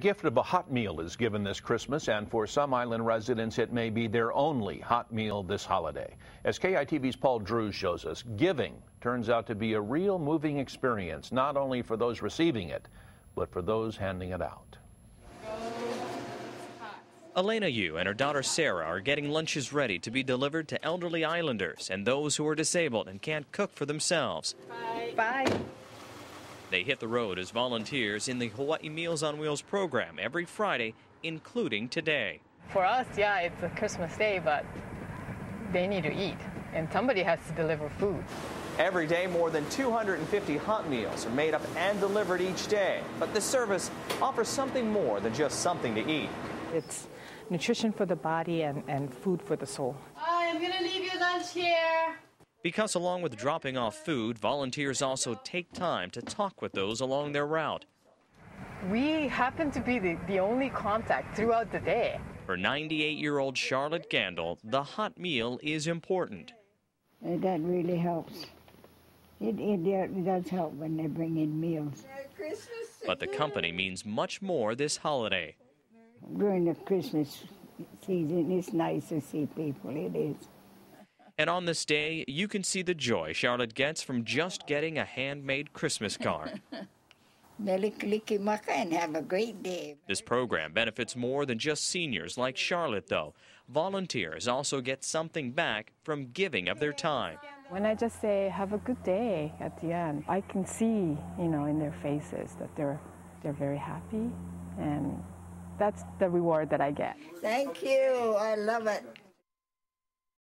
The gift of a hot meal is given this Christmas, and for some island residents, it may be their only hot meal this holiday. As KITV's Paul Drews shows us, giving turns out to be a real moving experience, not only for those receiving it, but for those handing it out. Elena Yu and her daughter Sarah are getting lunches ready to be delivered to elderly islanders and those who are disabled and can't cook for themselves. Bye. Bye. They hit the road as volunteers in the Hawaii Meals on Wheels program every Friday, including today. For us, yeah, it's a Christmas day, but they need to eat, and somebody has to deliver food. Every day, more than 250 hot meals are made up and delivered each day. But this service offers something more than just something to eat. It's nutrition for the body and, and food for the soul. I'm going to leave you lunch here. Because along with dropping off food, volunteers also take time to talk with those along their route. We happen to be the, the only contact throughout the day. For 98 year old Charlotte Gandel, the hot meal is important. Uh, that really helps. It, it, it does help when they bring in meals. But the company means much more this holiday. During the Christmas season, it's nice to see people. It is. And on this day, you can see the joy Charlotte gets from just getting a handmade Christmas card. and have a great day. This program benefits more than just seniors like Charlotte, though. Volunteers also get something back from giving of their time. When I just say have a good day at the end, I can see, you know, in their faces that they're they're very happy and that's the reward that I get. Thank you. I love it.